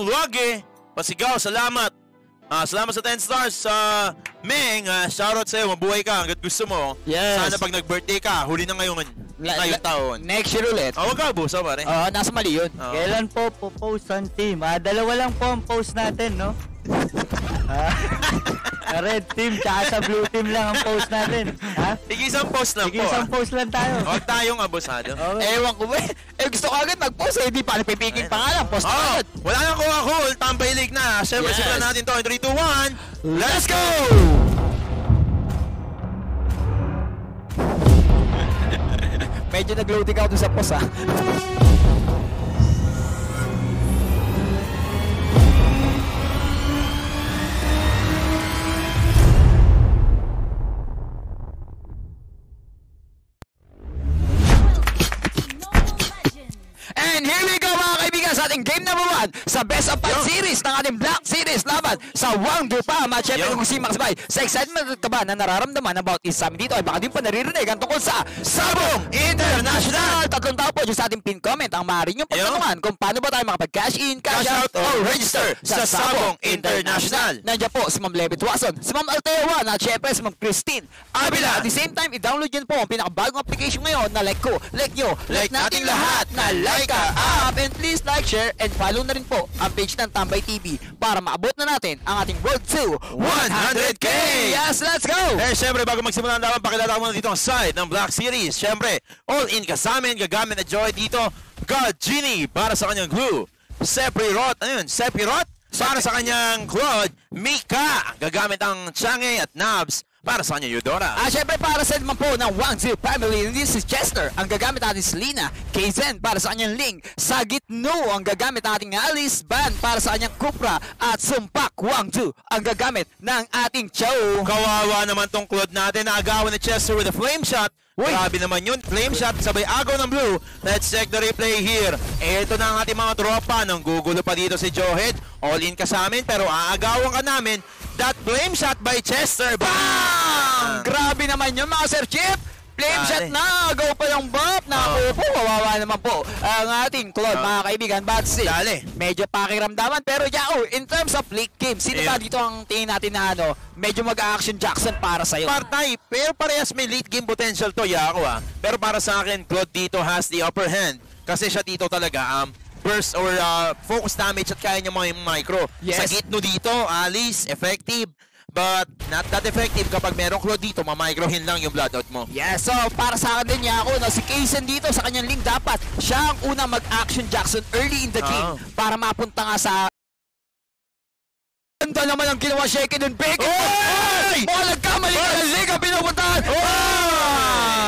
Luage, pasigaw, salamat. Ah, salamat sa 10 stars sa Meng. Ah, shoutout sa'yo, mabuhay ka hanggat gusto mo. Yes. Sana pag nag-birthday ka, huli na ngayon, La- ngayong taon. Next year ulit. Ah, wag ka, busa pare. Oo, nasa mali yun. Oo. Kailan po po post ang team? Ah, dalawa lang po ang post natin, no? Ah, sa red team tsaka sa blue team lang ang post natin. Ha? Sige, isang post lang Sige, po. isang ah. post lang tayo. Huwag tayong abusado. Okay. Ewan ko ba eh. Eh, gusto ko agad mag-post eh. Hindi pa napipigil pa nga lang. Post na Oh, agad. wala nang kuha cool, tambay league na. Siyempre, Yes. simulan natin to in 3, 2, 1. Let's go! Medyo nag-loading ako dun sa post ah. Best of 5 series ng ating Black Series laban sa Wangdu pa. At syempre Yo. kung si Max Bay, sa excitement ka ba na nararamdaman about amin dito ay baka din pa naririnig ang tungkol sa Sabong International. Tatlong tao po dyan sa ating pin comment ang maaari nyo pagtanungan kung paano ba tayo makapag-cash in, cash, Cash out, or register sa Sabong International. Nandiyan po si Ma'am Levitt Watson, si Ma'am Altewa at syempre si Ma'am Christine Avila. At the same time, i-download nyo po ang pinakabagong application ngayon na like ko, like nyo, like, Like nating lahat na like ka app. And please like, share, and follow na rin po ang page ng Tambay TV para maabot na natin ang ating road to 100K! Yes, let's go! Eh, syempre, bago magsimula ang laban, pakilala ko muna dito ang side ng Black Series. Syempre, all in ka sa amin, gagamit na Joy dito. God Genie para sa kanyang glue. Sepirot, ano yun? Sepirot para sa kanyang Claude. Mika, gagamit ang Change at Nabs para sa kanyang Eudora. Ah, syempre para sa naman po ng Wang Zero Family, this is Chester. Ang gagamit natin si Lina, Kzen para sa kanyang Ling, Sagitno ang gagamit nating Alice Ban para sa kanyang Cupra, at Sumpak Wang Zhu ang gagamit ng ating Chow. Kawawa naman tong Claude natin. Naagawan ni Chester with a flame shot. Uy. Grabe naman yun. Flame shot sabay agaw ng blue. Let's check the replay here. Ito na ang ating mga tropa. Nang gugulo pa dito si Joehead. All in ka sa amin pero aagawan ka namin. That flame shot by Chester. Bang! Grabe naman yun mga Sir Chip! Flame shot na! Go pa yung bump! Naku po, kawawa naman po ang ating Claude, Oh. mga kaibigan. But still, Dali. medyo pakiramdaman. Pero yao, in terms of late game, sino ba dito ang tingin natin na ano, medyo mag-action Jackson para sa'yo? Partay, pero parehas may late game potential to, Yako ah. Pero para sa akin, Claude dito has the upper hand. Kasi siya dito talaga, um, burst or uh, focus damage at kaya niya mga micro. Yes. Sa gitno dito, Alice, effective. But not that effective kapag merong Claude dito, mamicrohin lang yung bloodout mo. Yes, so para sa akin din ako, no, si Kaysen dito sa kanyang link dapat siya ang unang mag-action Jackson early in the game Oo. para mapunta nga sa Ganda naman ang ginawa Shaken and Bacon! Oy! Oh, nagkamali ka na Zika, pinupuntahan!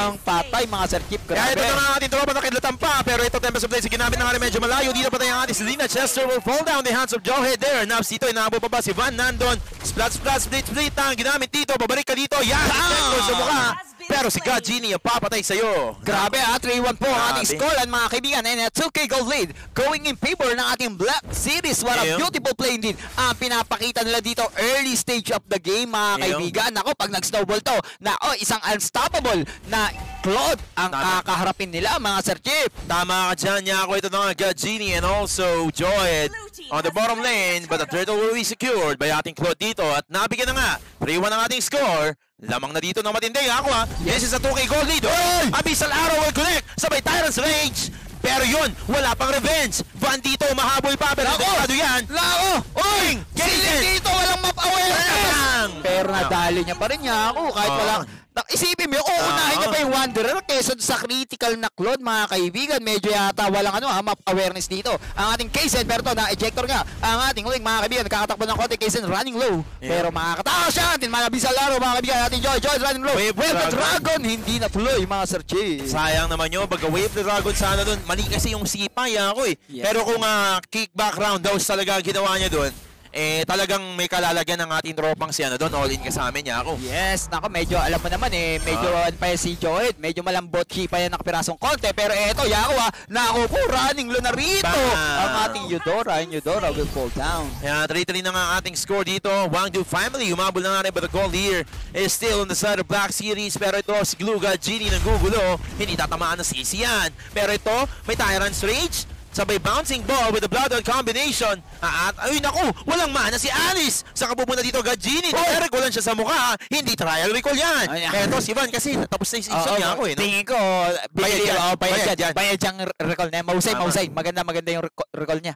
Ang patay mga Sir Kip, Kaya grabe. ito na ang ating tropa na kidlatan pa. Pero ito, Tempest of Blades, ginamit na nga medyo malayo. Dito pa tayo ang ating Selena Chester will fall down the hands of Joehead there. Naps dito, inaabo pa ba si Van Nandon. Splat, splat, split, split ang ginamit dito. Babalik ka dito. Yan, ko sa mukha. Pero si God Genie ang papatay sa'yo. Grabe ha, 3-1 po ang ating score and mga kaibigan and a 2K gold lead going in favor ng ating Black Series. What a beautiful play indeed ang pinapakita nila dito early stage of the game mga kaibigan. Ako, pag nag-snowball to, na oh, isang unstoppable na Claude ang kakaharapin nila mga Sir Chip. Tama ka dyan, Yako. Ito na nga, God Genie and also Joehead on the bottom lane. But the turtle will be secured by ating Claude dito. At nabigyan na nga, 3-1 ang ating score. Lamang na dito ng matindi, Yako ha. This is a 2K goal lead. Oy! Abyssal Arrow will connect. Sabay Tyrant's Rage. Pero yun, wala pang revenge. Van dito, mahabol pa. Pero delikado yan. Lao! Oy! Siling dito, walang map! Bang! Pero nadali niya pa rin niya ako kahit Oo. walang... Isipin mo, uunahin niya pa yung Wanderer kesa sa critical na Claude, mga kaibigan. Medyo yata walang ano, ha, map awareness dito. Ang ating Kaysen, pero to, na-ejector nga. Ang ating uling, mga kaibigan, nakakatakbo ng konti. Kaysen running low. Yeah. Pero makakatakas siya. Atin, mga laro, mga kaibigan. Ating Joy, Joy running low. Wave the Dragon. Dragon, hindi na tuloy, mga Sir Che. Sayang naman yun. Pagka wave the dragon sana dun, mali kasi yung sipa ako eh. Yeah. Pero kung uh, kickback round daw talaga ginawa niya dun, eh talagang may kalalagyan ng ating tropang si ano doon, all in ka sa amin niya ako. Yes, nako medyo alam mo naman eh, medyo Ah. ano pa yan si Joed, medyo malambot pa yan nakapirasong konti, pero eto, Yako ah, nako po, running lo na rito, Bam! ang ating Eudora, and Eudora will fall down. Kaya 3-3 na nga ating score dito. Wangdu family, umabol na nga rin but the goal here is still on the side of Black Series. Pero ito, si Gluga, Genie ng gugulo, hindi tatamaan ng sisi yan. Pero ito, may Tyrant's Rage. Sabay bouncing ball with the bloodhound combination. Ah, At ay naku, walang mana si Alice. Sa kapupunta dito Gajini. Oh. Eric walan siya sa mukha. Hindi trial recall yan. Ay, ah. Eto si Van kasi tapos na yung season Oo, niya ako eh. No? Tingin ko, Bayad bayad yan. Oh, bayad, Bayad yan. Bayad yung recall niya. Mahusay, Tama. mahusay. Maganda, maganda yung recall niya.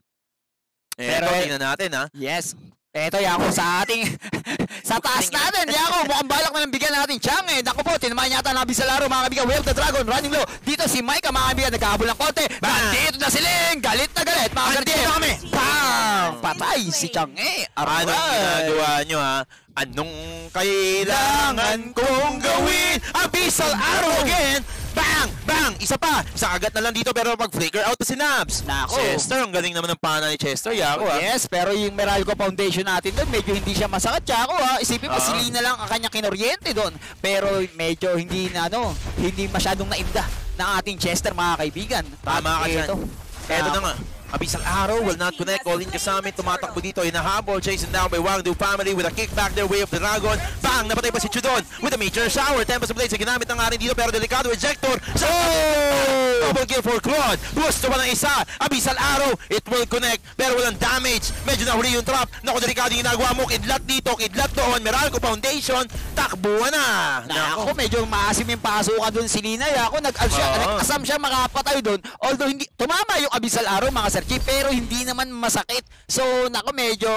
Eto, Pero, eh, tingnan natin ha. Yes. Eto, Yako, sa ating... sa taas natin, Yako, mukhang balak na lang bigyan natin Chang eh. Naku po, tinamaan yata ng Bisalaro, mga kaibigan. Wave the Dragon, running low. Dito si Micah, mga kaibigan, nagkahabol ng konti. Nandito na si Ling, galit na galit, mga kaibigan. na kami. Bang! Patay si Chang eh. Anong ginagawa nyo ha? Anong kailangan kong gawin? Abyssal arrow again! Bang! Bang! Isa pa! Sa agat na lang dito pero mag-flicker out na si Nabs. Nako. Chester, ang galing naman ng pana ni Chester. Yako ha. Yes, pero yung Meralco Foundation natin doon, medyo hindi siya masakit. Tsaka ha, isipin mo, Ah. si Lina lang ang kanyang kinoryente doon. Pero medyo hindi na, ano, hindi masyadong naimda ng ating Chester, mga kaibigan. Tama ka At dyan. eto, Eto ah, na nga. Abyssal Arrow will not connect. All in kasama. Tumatakbo dito. Hinahabol. Chasing down by Wangdu family with a kick back their way of the dragon. Bang! Napatay pa si Chudon with a major shower. Tempest Blades. Ginamit ng nga rin dito pero delikado. Ejector. Sa Double kill for Claude. Gusto pa ng isa. Abyssal Arrow. It will connect pero walang damage. Medyo nahuli yung trap. Naku, delikado yung ginagawa mo. Kidlat dito. Kidlat doon. Meralco Foundation. Takbuhan na. Na ako, medyo maasim yung pasukan doon si Lina. Ako, nag-asam siya, makapatay doon. Although, hindi, tumama yung Abyssal Arrow, mga Sir Chief, pero hindi naman masakit. So, nako, medyo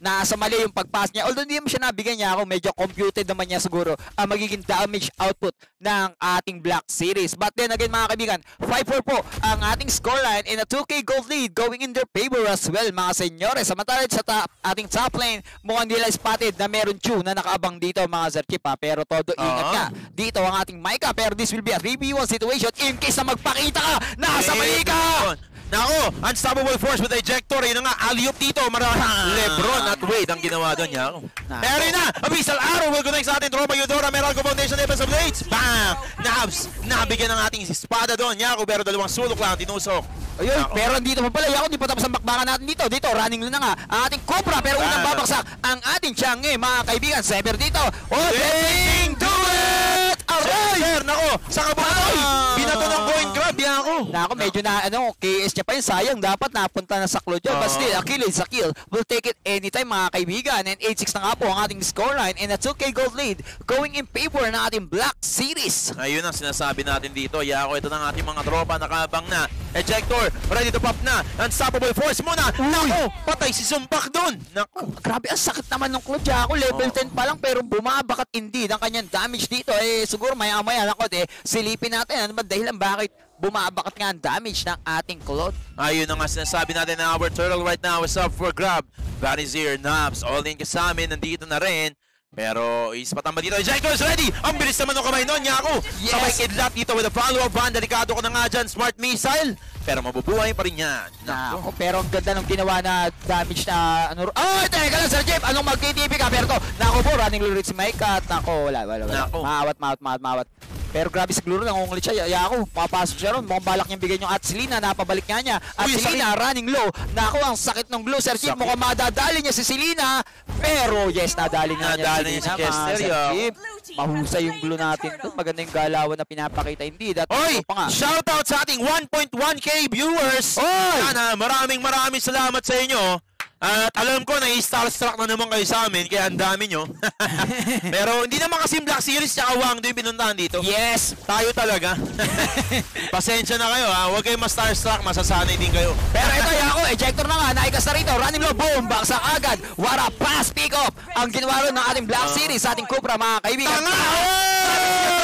nasa mali yung pagpass niya. Although, hindi mo siya nabigyan niya ako, medyo computed naman niya siguro ang magiging damage output ng ating Black Series. But then again, mga kaibigan, 5-4 po ang ating scoreline in a 2K gold lead going in their favor as well, mga senyores. Samantala sa ta- ating top lane, mukhang nila spotted na meron Chu na nakaabang dito, mga Sir Chief, ha? Pero todo ingat Oo. ka. Dito ang ating Micah, pero this will be a 3v1 situation in case na magpakita ka, nasa mali ka! Nako, unstoppable force with ejector. Yun nga, alley-oop dito. Marami. Lebron at Wade ang ginawa doon niya. Yun na, Abyssal Arrow will connect sa ating tropa Eudora. Meralco Foundation Evans of Blades. Bang! Nabs, nabigyan ng ating espada doon. Yako, pero dalawang sulok lang tinusok. Ayun, pero dito pa pala, Yako, di pa tapos ang bakbakan natin dito. Dito, running na nga ang ating Cobra, pero unang Ah. babaksak ang ating Chang'e, mga kaibigan. Sever dito. Oh, Ding! do it! Aray! Sir, nako, sa kabuhay. Ah. Coin grab, Yako. Nako, medyo na, ano, KS niya pa yun. Sayang, dapat napunta na sa Claudio. But Oo. still, a kill is a kill. We'll take it anytime, mga kaibigan. And 8-6 na nga po ang ating scoreline. And a 2K gold lead going in favor ng ating Black Series. Ayun ang sinasabi natin dito. Yako, ito na ang ating mga tropa. Nakabang na. Ejector, ready to pop na. Unstoppable force muna. Nako, patay si Zumpak doon. Nako. Grabe, ang sakit naman ng Claudio. Ako, level Oo. 10 pa lang, pero bumabakat indeed ang kanyang damage dito. Eh, siguro maya-maya lang ko, eh, silipin natin. Ano ba dahilan bakit bumabakat nga ang damage ng ating Claude? Ayun ang nga sinasabi natin na our turtle right now is up for grab. Vanizir, Nobs, all in kasama, nandito na rin. Pero ispat naman dito. Ejector is ready! Ang bilis naman ng kamay nun, Yako! Yes! Sabay kidlat dito with a follow-up van. Delikado ko na nga dyan, smart missile. Pero mabubuhay pa rin yan. Nako, pero ang ganda ng ginawa na damage na ano. Oh, teka lang Sir Jeff, anong mag-TTP ka? Pero to, nako po, running lyrics si Mike at nako, wala, wala, wala. Nako. Maawat, maawat, maawat, maawat. Pero grabe sa Gluro, nangungulit siya. Ya ako, papasok siya ron. Mukhang balak niyang bigyan yung Atsilina, napabalik nga niya. Uy, Atsilina, running low. Nako, ang sakit ng glue, Sir. Sakit. Mukhang madadali niya si Selena. Pero yes, nadali nga niya Nadali niya si. Chief. Mahusay yung glue natin doon. Maganda yung galawan na pinapakita. Hindi, that Oy! pa nga. Shoutout sa ating 1.1k viewers! Oy! Sana maraming maraming salamat sa inyo. At alam ko na i-starstruck na naman kayo sa amin, kaya ang dami nyo. Pero hindi naman kasi Black Series tsaka Wang yung pinuntahan dito. Yes! Tayo talaga. Pasensya na kayo ha. Huwag kayong ma-starstruck, masasanay din kayo. Pero ito, Yako, ejector na nga, naikas na rito, running low, boom, baksak agad, what a pass pick up, ang ginawa ng ating Black Series, sa ating Cobra, mga kaibigan. Tanga! Tanga!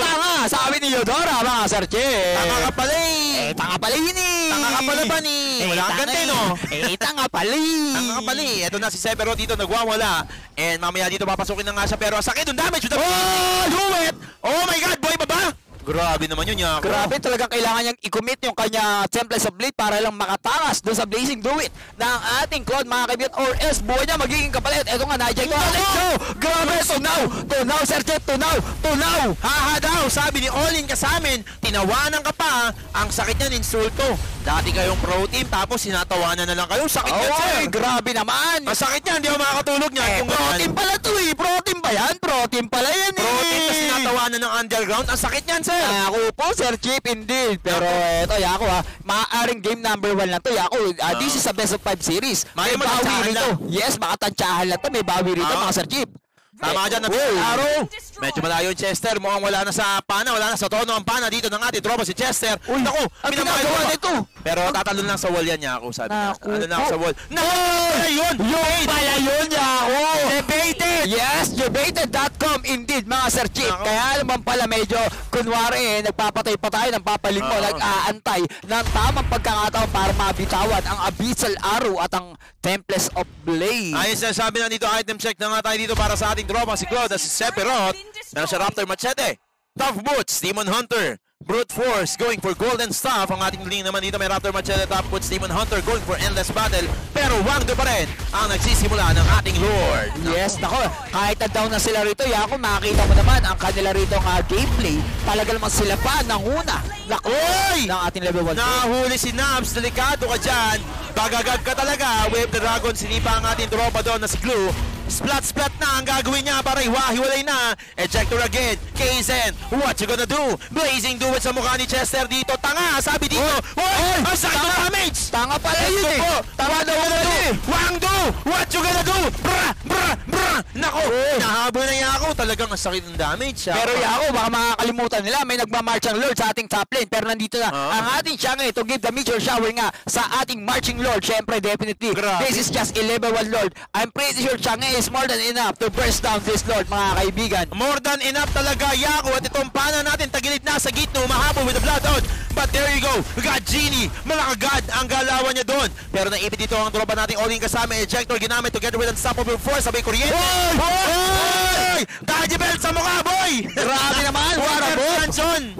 Tanga! Sabi ni Yodora, mga Sir Che. Tanga ka pala eh! Eh, tanga pala yun eh. Tanga ka pala ba ni? Wala kang ganda eh, eh. no? Eh, tanga pala eh. Tanga ka pala eh. Ito na si Severo dito nagwawala. And mamaya dito papasukin na nga siya pero sakit yung damage. Oh! Luwet! Oh my God! Boy baba! Grabe naman yun, Yako. Grabe, talagang kailangan niyang i-commit yung kanya Templates of Blade para lang makatakas doon sa Blazing Do It ng ating Claude, mga kaibigan. Or else, buhay niya magiging kapalit. Ito nga, na-eject ko. Let's go! Grabe, to now! To now, Sir Jet, to now! To now! Haha daw, sabi ni Olin ka sa amin, tinawanan ka pa, ang sakit niyan, insulto. Dati kayong pro team, tapos sinatawanan na lang kayo, sakit yan, sir. Oy, grabe naman! Ang sakit niyan, hindi ako makakatulog niyan. Eh, ganun. protein pala to Uy, protein ba yan? Protein pala yan eh. Protein na sinatawanan ng underground. Ang sakit niyan, sir. Ako po, Sir Chip, indeed. Pero eto, Yako ha, maaaring game number 1 lang to, Yako. Ah, this is a best of 5 series. May May bawi rito. lang. Yes, makatantsahan lang to. May bawi rito, Ah. mga Sir Chip. Tama ka dyan, Uy. Arrow. Medyo malayo yung Chester. Mukhang wala na sa pana. Wala na sa tono ang pana dito ng ating tropa si Chester. Uy, Naku, mo pa. nito. Pero tatalon lang sa wall yan niya ako, sabi niya. Ano lang po. sa wall. Naku! Ayun! Yun pala yun, Yako. Debated! Yes, debated.com indeed, mga Sir Chip. Nako. Kaya naman pala medyo, kunwari eh, nagpapatay pa tayo ng papaling mo, Oo. nag-aantay ng tamang pagkakataon para mabitawan ang Abyssal Arrow at ang Temples of Blade. Ayun sa sabi na dito, item check na nga tayo dito para sa ating tropa si Claude at si Sephiroth. Meron siya Raptor Machete, Tough Boots, Demon Hunter, Brute Force going for Golden Staff. Ang ating link naman dito may Raptor Machete, Boots, Demon Hunter going for Endless Battle. Pero Wangdo pa rin ang nagsisimula ng ating Lord. Yes, nako, kahit na down na sila rito, Yako, makikita mo naman ang kanila rito nga gameplay. Talaga naman sila pa nanguna. Nako, ng ating level 1. Nahuli si Nabs, delikado ka dyan. Bagagag ka talaga. Wave the Dragon, sinipa ang ating tropa doon na si Glue. Splat splat na ang gagawin niya para iwahiwalay na. Ejector again. Kaizen, what you gonna do? Blazing do it sa mukha ni Chester dito. Tanga, sabi dito. Oy! Ang sakit ng damage! Tanga pala yun eh. What daw gonna yun do? eh. Wangdo! What you gonna do? Bra! Bra! Bra! Nako! Nahabol na niya ako. Talagang ang sakit ng damage. ah. Pero Yako, baka makakalimutan nila, may nagmamarch ang Lord sa ating top lane. Pero nandito na Oo. ang ating Shanghai to give the meteor shower nga sa ating marching Lord. Siyempre, definitely, Grabe. this is just a level 1 Lord. I'm pretty sure Shanghai is more than enough to burst down this Lord, mga kaibigan. More than enough talaga, Yako. At itong pana natin, tagilid na sa gitno, mahabol with the blood out. But there you go, God Genie, mga God ang galawan niya doon. Pero naipit dito ang tropa nating all-in kasama, ejector ginamit together with unstoppable force, sabay kuryente. Hoy! Hoy! Dodge belt sa mukha, boy! Grabe naman, what a move!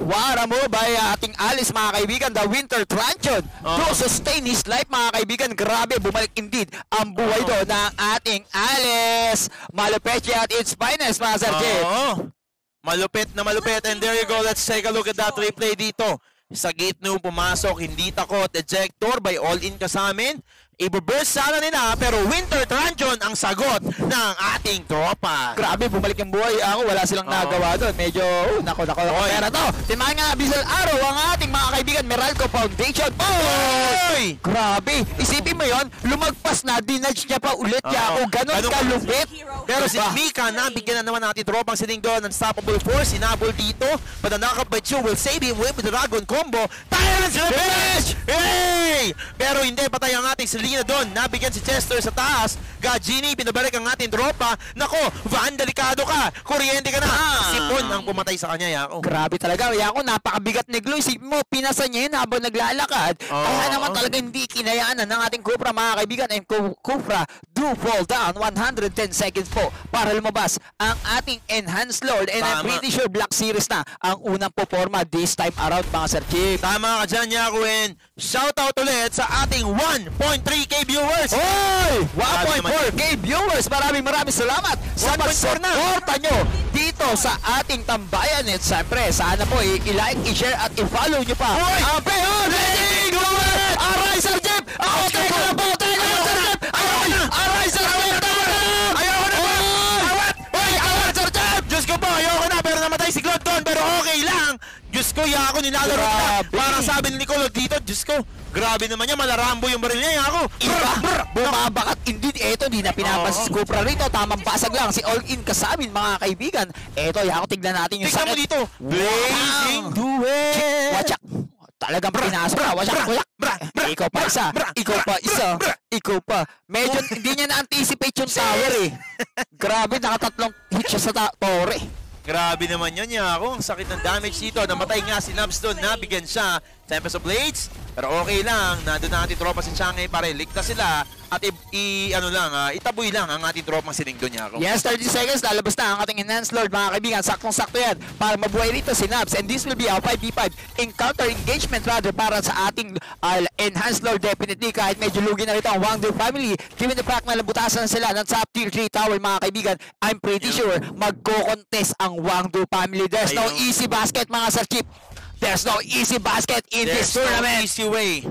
What a move by uh, ating Alice mga kaibigan, the Winter Transion. Oo. To sustain his life mga kaibigan, grabe, bumalik indeed ang buhay Oo. doon ng ating Alice. Malupet siya at its finest mga Jeff. Oo. Malupit na malupit. And there you go. Let's take a look at that replay dito. Sa gate nung pumasok, hindi takot. Ejector by all-in ka Ibaburst sana nila, pero Winter Transion ang sagot ng ating tropa. Grabe, bumalik yung buhay. Ako, wala silang Oo. nagawa doon. Medyo, oh, nako, nako, nako. Oy. Pero to, timahan nga, Abyssal Arrow, ang ating mga kaibigan, Meralco Foundation. Oy! Grabe, isipin mo yon lumagpas na, dinudge niya pa ulit Oo. niya ako. Ganon Ganun- kalupit. Pero si Diba? Mika, nabigyan na naman natin tropang sining doon. Unstoppable force, sinabol dito. But the knockup by Chu will save him with the Dragon combo. Tayo na sila finish! Hey! Pero hindi, patay ang ating Selena doon. Nabigyan si Chester sa taas. Gajini, pinabalik ang ating tropa. Nako, Van, delikado ka. Kuryente ka na. Ah. Sipon ang pumatay sa kanya, Yako. Grabe talaga. Kaya ako, napakabigat ni Glow. Isipin mo, pinasa niya yun habang naglalakad. Oo. Kaya naman talaga hindi kinayaanan ng ating Kufra, mga kaibigan. And Ku- Kufra do fall down 110 seconds po para lumabas ang ating Enhanced Lord. And I'm Tama. pretty sure Black Series na ang unang poporma this time around, mga Sir Chief. Tama ka dyan, Yako. And shoutout ulit sa ating 1.3k viewers. Hoy! Grabe 1.4k viewers! Maraming maraming salamat sa 1.4 na. pagsuporta nyo dito sa ating tambayan. At syempre, sana po i-like, i-share at i-follow nyo pa. Hoy! Ang! Ready! Go! Aray, Sir! Diyos ko, ya ako nilalaro na. Parang sabi ni Nicolo dito, Diyos ko, grabe naman niya, malarambo yung baril niya, ya ako. Iba, bumabakat indeed. Eto, di na pinapansin si Oo. Cupra rito. Tamang basag lang. Si All In kasamin, mga kaibigan. Eto, ako tignan natin yung Tignan mo sakit. dito. Blazing Wow. duet. Watchak. Talagang pinasok ka. Watchak, watchak. Ikaw pa isa. Ikaw pa isa. Ikaw pa. Medyo hindi niya na-anticipate yung tower eh. Grabe, nakatatlong hit siya sa ta- tore. Grabe naman yun, ya ako. Ang sakit ng damage dito. Namatay nga si Nabs doon, nabigyan siya. Tempest of Blades. Pero okay lang, nandun na ating tropa si Shanghai para iligtas sila at i, i- ano lang, ah, itaboy lang ang ating tropang sining doon, ya ako. Yes, 30 seconds. Lalabas na ang ating Enhanced Lord, mga kaibigan. Saktong-sakto yan para mabuhay rito si Nabs. And this will be a 5v5 encounter engagement rather para sa ating uh, Enhanced Lord definitely. Kahit medyo lugi na rito ang Wangdo family. Given the fact na labutasan sila ng top tier 3 tower, mga kaibigan, I'm pretty sure magko-contest ang Wangdo family. There's no Ayun. easy basket, mga Sir Chip. There's no easy basket in There's this no tournament. easy way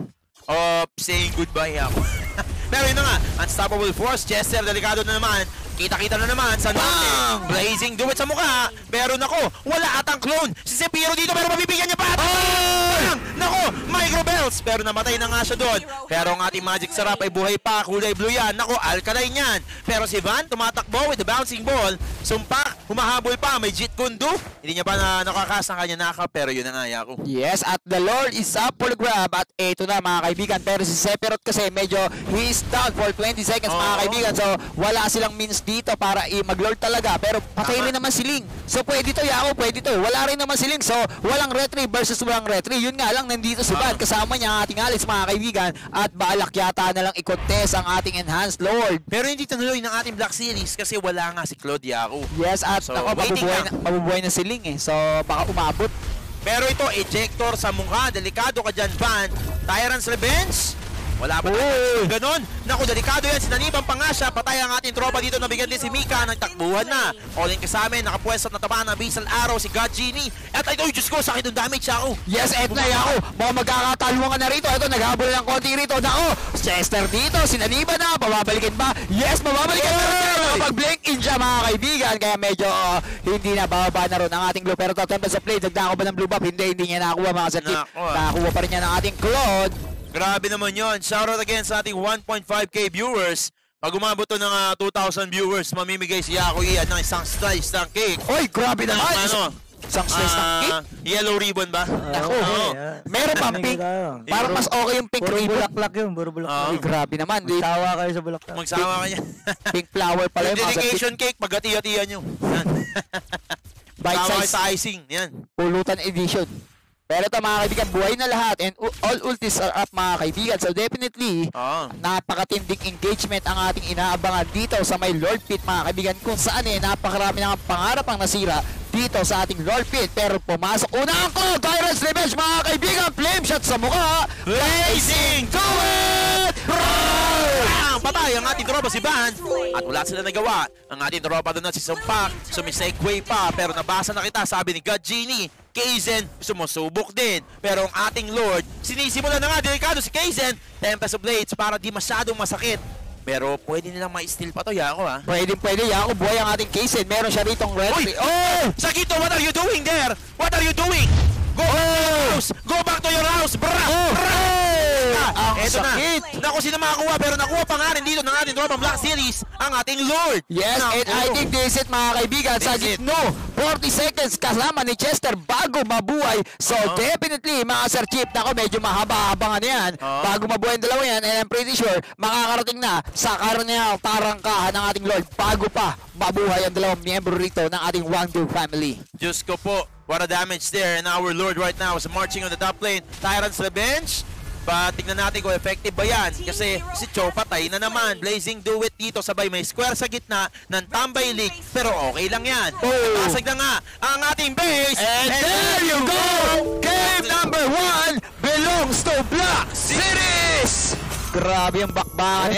of saying goodbye ako. Pero yun na nga, Unstoppable Force, Chester, delikado na naman. Kita-kita na naman sa Bang! Blazing do it sa mukha. Pero nako, wala atang clone. Si Sepiro dito pero mabibigyan niya pa. Oh! Nako, micro bells. Pero namatay na nga siya doon. Pero ang ating Magic Sarap ay buhay pa. Kulay blue yan. Nako, alkaline yan. Pero si Van tumatakbo with the bouncing ball. Sumpak, humahabol pa. May Jit Kundu. Hindi niya pa na nakakas ng kanya naka. Pero yun na nga, Yaku. Yes, at the Lord is up for grab at ito na mga kaibigan. Pero si Sephiroth kasi medyo he is for 20 seconds mga Oo. kaibigan. So wala silang means dito para mag-lord talaga. Pero patay Tama. rin naman si Ling. So pwede to, Yako, pwede to. Wala rin naman si Ling. So walang retry versus walang retry. Yun nga lang, nandito si Van. Kasama niya ang ating Alice mga kaibigan. At balak yata na lang i-contest ang ating Enhanced Lord. Pero hindi tuloy ng ating Black Series kasi wala nga si Claude Yaku. Yes, at So, ako, mabubuhay na, mabubuhay na si Ling eh. So baka umabot. Pero ito, ejector sa mukha. Delikado ka dyan, Van. Tyrant's Revenge. Wala pa tayo ganon. Naku, delikado yan. Sinaniban pa nga siya. Patay ang ating tropa dito. Nabigyan din si Mika. Nagtakbuhan na. All in ka sa amin. Nakapwesto na taba ng Abyssal Arrow si God Genie. At ito, Diyos ko, sakit ng damage ako. Yes, eto na ako. Mga magkakatalungan ka na rito. Ito, naghabol ng konti rito. Nako, Chester dito. Sinaniba na. Pababalikin ba? Yes, mababalikin na rin. Makapag-blink in siya mga kaibigan. Kaya medyo uh, hindi na bababa na ron ang ating blue. Pero tatampas sa play. Dagdako ba ng blue buff? Hindi, hindi niya nakakuha mga sakit. Nakuha. Pa rin niya ng ating Claude. Grabe naman yon. Shoutout again sa ating 1.5k viewers. Pag umabot to ng ah, 2,000 viewers, mamimigay si Yako Ian ng isang slice ng cake. Oy, grabe naman. ano? Isang slice ng cake. Ah, yellow ribbon ba? Ako, Oo. meron pa pink. Parang mas okay yung pink Puro ribbon. bulaklak yun, puro bulaklak. Oo. Uy, grabe naman. Tawa kayo sa bulaklak. Magsama ka niya. Pink flower pala Yung dedication cake, pagkati-atiyan nyo. Yan. Bite kayo size. sa icing. Yan. Pulutan edition. Pero ito mga kaibigan, buhay na lahat and all ultis are up mga kaibigan. So definitely, Oo. napakatinding engagement ang ating inaabangan dito sa may Lord Pit mga kaibigan kung saan eh napakarami ng pangarap ang nasira dito sa ating Lord Pit pero pumasok unang ko Tyrant's Revenge mga kaibigan flame shot sa mukha Blazing to it Bang! Patay ang ating tropa si Van. At wala sila nagawa. Ang ating tropa doon na si Sumpak. Sumisegue pa. Pero nabasa na kita. Sabi ni God Genie. Kaizen, sumusubok din. Pero ang ating Lord, sinisimula na nga delikado si Kaizen. Tempest of Blades para di masyadong masakit. Pero pwede nilang ma-steal pa to, Yako ha. pwede pwede Yako buhay ang ating Kaisen meron siya ritong red Uy! oh Sakito, what are you doing there? What are you doing? Go back to your house! Go back to your house! Bra! Bra! Ang Eto sakit. na. Naku, sino makakuha? Pero nakuha pa nga rin dito ng ating tropang Black Series, ang ating Lord. Yes, Naku. and I think this it mga kaibigan sa This it. gitno. 40 seconds kasama ni Chester bago mabuhay. So Oo. definitely mga Sir Chief, nako medyo mahaba-haba nga yan. Oo. Bago mabuhay ang dalawa yan, and I'm pretty sure makakarating na sa karanyang tarangkahan ng ating Lord bago pa mabuhay ang dalawang miyembro rito ng ating Wangdu family. Diyos ko po, what a damage there. And our Lord right now is marching on the top lane. Tyrant's Revenge. But tignan natin kung effective ba yan. Kasi si Cho patay na naman. Blazing do it dito sabay may square sa gitna ng Tambay League. Pero okay lang yan. Oh. Basag na nga ang ating base. And there you go! Game number one belongs to Black Series! Grabe ang bakbakan